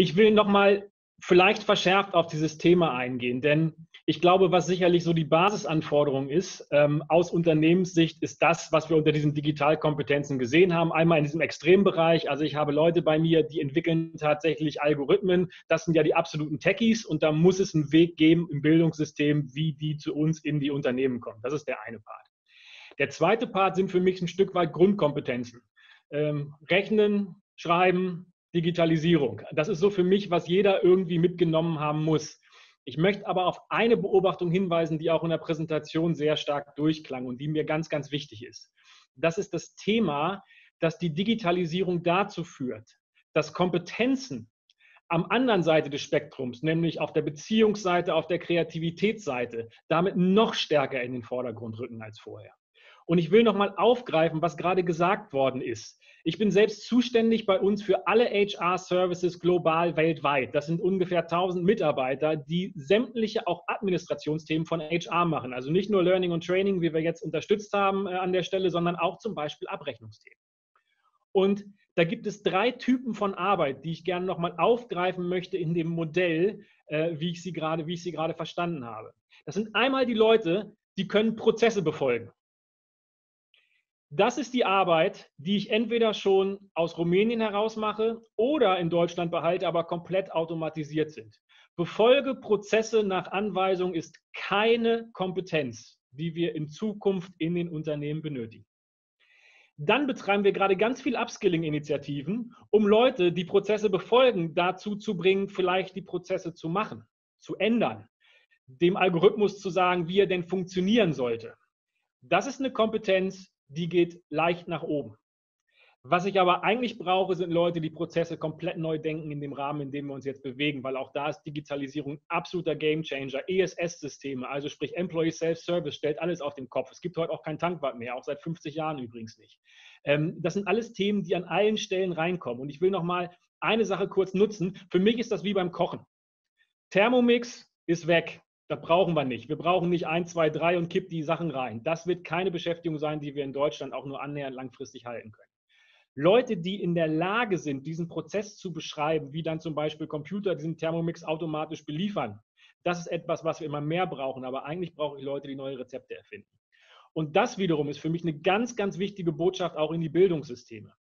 Ich will nochmal vielleicht verschärft auf dieses Thema eingehen, denn ich glaube, was sicherlich so die Basisanforderung ist, ähm, aus Unternehmenssicht, ist das, was wir unter diesen Digitalkompetenzen gesehen haben. Einmal in diesem Extrembereich. Also ich habe Leute bei mir, die entwickeln tatsächlich Algorithmen. Das sind ja die absoluten Techies und da muss es einen Weg geben im Bildungssystem, wie die zu uns in die Unternehmen kommen. Das ist der eine Part. Der zweite Part sind für mich ein Stück weit Grundkompetenzen. Ähm, Rechnen, Schreiben, Digitalisierung. Das ist so für mich, was jeder irgendwie mitgenommen haben muss. Ich möchte aber auf eine Beobachtung hinweisen, die auch in der Präsentation sehr stark durchklang und die mir ganz, ganz wichtig ist. Das ist das Thema, dass die Digitalisierung dazu führt, dass Kompetenzen am anderen Seite des Spektrums, nämlich auf der Beziehungsseite, auf der Kreativitätsseite, damit noch stärker in den Vordergrund rücken als vorher. Und ich will nochmal aufgreifen, was gerade gesagt worden ist. Ich bin selbst zuständig bei uns für alle HR-Services global weltweit. Das sind ungefähr 1000 Mitarbeiter, die sämtliche auch Administrationsthemen von HR machen. Also nicht nur Learning und Training, wie wir jetzt unterstützt haben äh, an der Stelle, sondern auch zum Beispiel Abrechnungsthemen. Und da gibt es drei Typen von Arbeit, die ich gerne nochmal aufgreifen möchte in dem Modell, äh, wie, ich sie gerade, wie ich sie gerade verstanden habe. Das sind einmal die Leute, die können Prozesse befolgen. Das ist die Arbeit, die ich entweder schon aus Rumänien heraus mache oder in Deutschland behalte, aber komplett automatisiert sind. Befolge Prozesse nach Anweisung ist keine Kompetenz, die wir in Zukunft in den Unternehmen benötigen. Dann betreiben wir gerade ganz viel Upskilling-Initiativen, um Leute, die Prozesse befolgen, dazu zu bringen, vielleicht die Prozesse zu machen, zu ändern, dem Algorithmus zu sagen, wie er denn funktionieren sollte. Das ist eine Kompetenz, die geht leicht nach oben. Was ich aber eigentlich brauche, sind Leute, die Prozesse komplett neu denken in dem Rahmen, in dem wir uns jetzt bewegen, weil auch da ist Digitalisierung absoluter Gamechanger. ESS-Systeme, also sprich Employee Self-Service, stellt alles auf den Kopf. Es gibt heute auch kein Tankwart mehr, auch seit 50 Jahren übrigens nicht. Ähm, das sind alles Themen, die an allen Stellen reinkommen. Und ich will noch mal eine Sache kurz nutzen. Für mich ist das wie beim Kochen. Thermomix ist weg. Das brauchen wir nicht. Wir brauchen nicht ein, zwei, drei und kipp die Sachen rein. Das wird keine Beschäftigung sein, die wir in Deutschland auch nur annähernd langfristig halten können. Leute, die in der Lage sind, diesen Prozess zu beschreiben, wie dann zum Beispiel Computer diesen Thermomix automatisch beliefern, das ist etwas, was wir immer mehr brauchen. Aber eigentlich brauche ich Leute, die neue Rezepte erfinden. Und das wiederum ist für mich eine ganz, ganz wichtige Botschaft auch in die Bildungssysteme.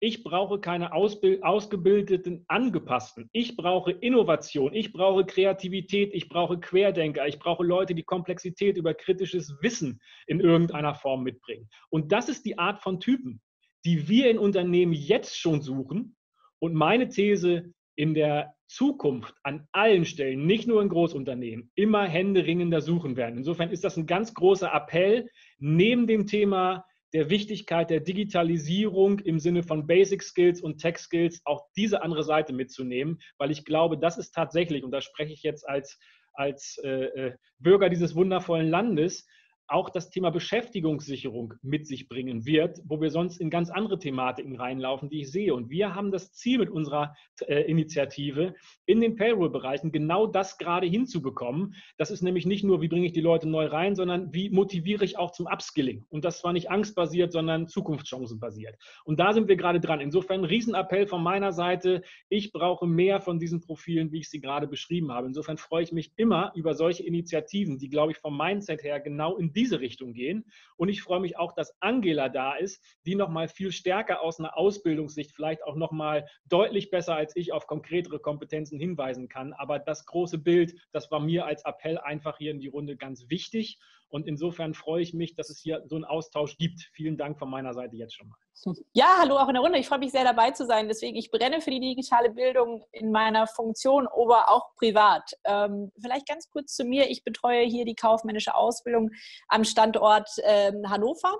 Ich brauche keine ausgebildeten Angepassten. Ich brauche Innovation. Ich brauche Kreativität. Ich brauche Querdenker. Ich brauche Leute, die Komplexität über kritisches Wissen in irgendeiner Form mitbringen. Und das ist die Art von Typen, die wir in Unternehmen jetzt schon suchen. Und meine These in der Zukunft an allen Stellen, nicht nur in Großunternehmen, immer händeringender suchen werden. Insofern ist das ein ganz großer Appell, neben dem Thema der Wichtigkeit der Digitalisierung im Sinne von Basic Skills und Tech Skills auch diese andere Seite mitzunehmen, weil ich glaube, das ist tatsächlich, und da spreche ich jetzt als, als äh, äh Bürger dieses wundervollen Landes, auch das Thema Beschäftigungssicherung mit sich bringen wird, wo wir sonst in ganz andere Thematiken reinlaufen, die ich sehe. Und wir haben das Ziel mit unserer äh, Initiative in den Payroll-Bereichen genau das gerade hinzubekommen. Das ist nämlich nicht nur, wie bringe ich die Leute neu rein, sondern wie motiviere ich auch zum Upskilling. Und das zwar nicht angstbasiert, sondern zukunftschancenbasiert. Und da sind wir gerade dran. Insofern ein Riesenappell von meiner Seite. Ich brauche mehr von diesen Profilen, wie ich sie gerade beschrieben habe. Insofern freue ich mich immer über solche Initiativen, die, glaube ich, vom Mindset her genau in diese Richtung gehen. Und ich freue mich auch, dass Angela da ist, die nochmal viel stärker aus einer Ausbildungssicht vielleicht auch nochmal deutlich besser als ich auf konkretere Kompetenzen hinweisen kann. Aber das große Bild, das war mir als Appell einfach hier in die Runde ganz wichtig. Und insofern freue ich mich, dass es hier so einen Austausch gibt. Vielen Dank von meiner Seite jetzt schon mal. Ja, hallo auch in der Runde. Ich freue mich sehr dabei zu sein. Deswegen, ich brenne für die digitale Bildung in meiner Funktion, aber auch privat. Ähm, vielleicht ganz kurz zu mir. Ich betreue hier die kaufmännische Ausbildung am Standort ähm, Hannover.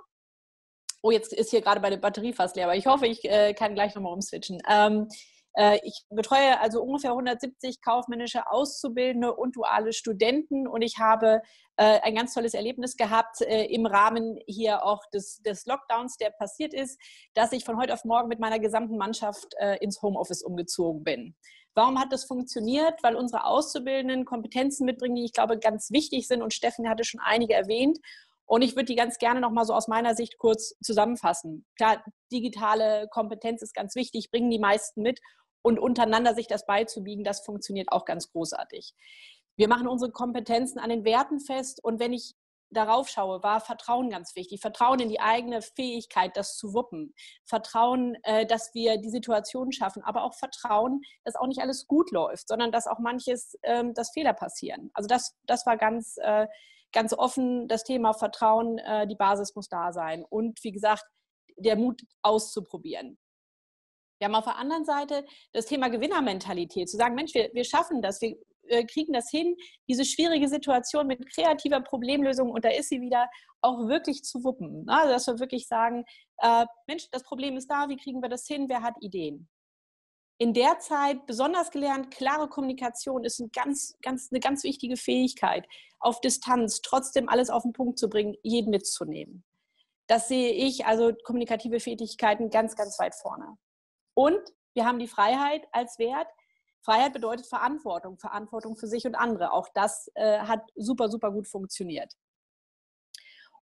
Oh, jetzt ist hier gerade meine Batterie fast leer, aber ich hoffe, ich äh, kann gleich nochmal umswitchen. Ähm, äh, ich betreue also ungefähr 170 kaufmännische Auszubildende und duale Studenten und ich habe äh, ein ganz tolles Erlebnis gehabt äh, im Rahmen hier auch des, des Lockdowns, der passiert ist, dass ich von heute auf morgen mit meiner gesamten Mannschaft ins Homeoffice umgezogen bin. Warum hat das funktioniert? Weil unsere Auszubildenden Kompetenzen mitbringen, die ich glaube ganz wichtig sind und Steffen hatte schon einige erwähnt. Und ich würde die ganz gerne nochmal so aus meiner Sicht kurz zusammenfassen. Klar, digitale Kompetenz ist ganz wichtig, bringen die meisten mit. und untereinander sich das beizubiegen, das funktioniert auch ganz großartig. Wir machen unsere Kompetenzen an den Werten fest und wenn ich darauf schaue, war Vertrauen ganz wichtig. Vertrauen in die eigene Fähigkeit, das zu wuppen. Vertrauen, äh, dass wir die Situation schaffen, aber auch Vertrauen, dass auch nicht alles gut läuft, sondern dass auch manches, ähm, dass Fehler passieren. Also das, das war ganz, äh, ganz offen das Thema Vertrauen. Äh, die Basis muss da sein. Und wie gesagt, der Mut auszuprobieren. Wir haben auf der anderen Seite das Thema Gewinnermentalität, zu sagen, Mensch, wir, wir schaffen das, wir äh, kriegen das hin, diese schwierige Situation mit kreativer Problemlösung, und da ist sie wieder, auch wirklich zu wuppen. Ne? Also, dass wir wirklich sagen, äh, Mensch, das Problem ist da, wie kriegen wir das hin, wer hat Ideen? In der Zeit besonders gelernt, klare Kommunikation ist ein ganz, ganz, eine ganz wichtige Fähigkeit, auf Distanz trotzdem alles auf den Punkt zu bringen, jeden mitzunehmen. Das sehe ich, also kommunikative Fähigkeiten ganz, ganz weit vorne. Und wir haben die Freiheit als Wert, Freiheit bedeutet Verantwortung, Verantwortung für sich und andere. Auch das äh, hat super, super gut funktioniert.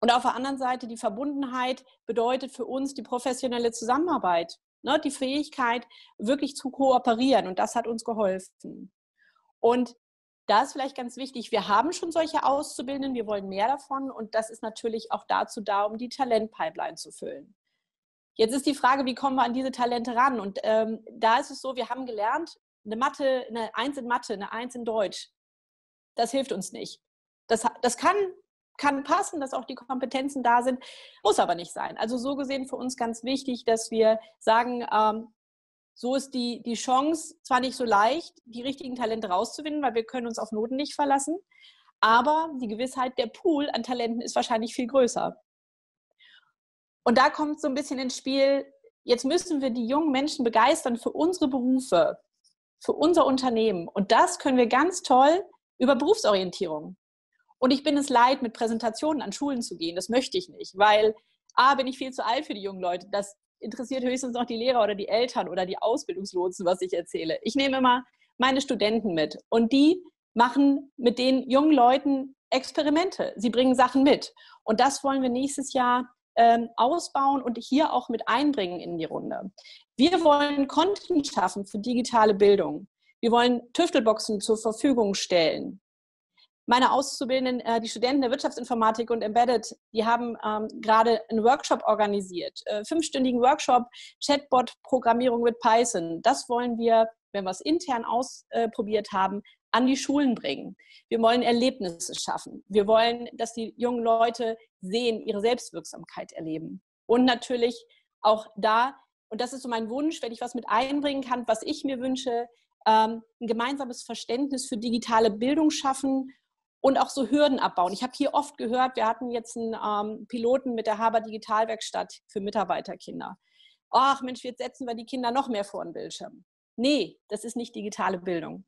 Und auf der anderen Seite die Verbundenheit bedeutet für uns die professionelle Zusammenarbeit, ne, die Fähigkeit, wirklich zu kooperieren. Und das hat uns geholfen. Und da ist vielleicht ganz wichtig, wir haben schon solche Auszubildenden, wir wollen mehr davon. Und das ist natürlich auch dazu da, um die Talentpipeline zu füllen. Jetzt ist die Frage, wie kommen wir an diese Talente ran? Und ähm, da ist es so, wir haben gelernt, eine Mathe, eine Eins in Mathe, eine Eins in Deutsch, das hilft uns nicht. Das, das kann, kann passen, dass auch die Kompetenzen da sind, muss aber nicht sein. Also so gesehen für uns ganz wichtig, dass wir sagen, ähm, so ist die, die Chance zwar nicht so leicht, die richtigen Talente rauszufinden, weil wir können uns auf Noten nicht verlassen, aber die Gewissheit, der Pool an Talenten ist wahrscheinlich viel größer. Und da kommt so ein bisschen ins Spiel, jetzt müssen wir die jungen Menschen begeistern für unsere Berufe für unser Unternehmen. Und das können wir ganz toll über Berufsorientierung. Und ich bin es leid, mit Präsentationen an Schulen zu gehen. Das möchte ich nicht, weil A, bin ich viel zu alt für die jungen Leute. Das interessiert höchstens noch die Lehrer oder die Eltern oder die Ausbildungslotsen, was ich erzähle. Ich nehme immer meine Studenten mit und die machen mit den jungen Leuten Experimente. Sie bringen Sachen mit. Und das wollen wir nächstes Jahr ähm, ausbauen und hier auch mit einbringen in die Runde. Wir wollen Content schaffen für digitale Bildung. Wir wollen Tüftelboxen zur Verfügung stellen. Meine Auszubildenden, äh, die Studenten der Wirtschaftsinformatik und Embedded, die haben ähm, gerade einen Workshop organisiert. Äh, fünfstündigen Workshop, Chatbot-Programmierung mit Python. Das wollen wir, wenn wir es intern ausprobiert äh, haben, an die Schulen bringen. Wir wollen Erlebnisse schaffen. Wir wollen, dass die jungen Leute sehen, ihre Selbstwirksamkeit erleben. Und natürlich auch da, und das ist so mein Wunsch, wenn ich was mit einbringen kann, was ich mir wünsche, ähm, ein gemeinsames Verständnis für digitale Bildung schaffen und auch so Hürden abbauen. Ich habe hier oft gehört, wir hatten jetzt einen ähm, Piloten mit der Haber Digitalwerkstatt für Mitarbeiterkinder. Ach Mensch, jetzt setzen wir die Kinder noch mehr vor den Bildschirm. Nee, das ist nicht digitale Bildung.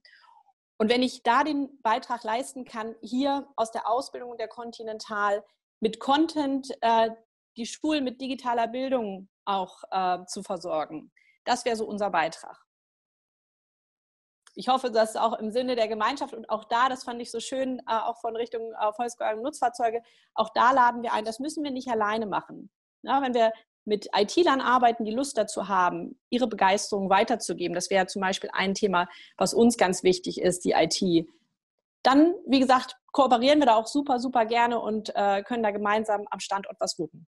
Und wenn ich da den Beitrag leisten kann, hier aus der Ausbildung der Continental mit Content äh, die Schulen mit digitaler Bildung auch äh, zu versorgen, das wäre so unser Beitrag. Ich hoffe, dass auch im Sinne der Gemeinschaft und auch da, das fand ich so schön, äh, auch von Richtung äh, Volkswagen Nutzfahrzeuge, auch da laden wir ein, das müssen wir nicht alleine machen. Ja, wenn wir mit IT-Lern arbeiten, die Lust dazu haben, ihre Begeisterung weiterzugeben. Das wäre zum Beispiel ein Thema, was uns ganz wichtig ist, die IT. Dann, wie gesagt, kooperieren wir da auch super, super gerne und äh, können da gemeinsam am Standort was wuppen.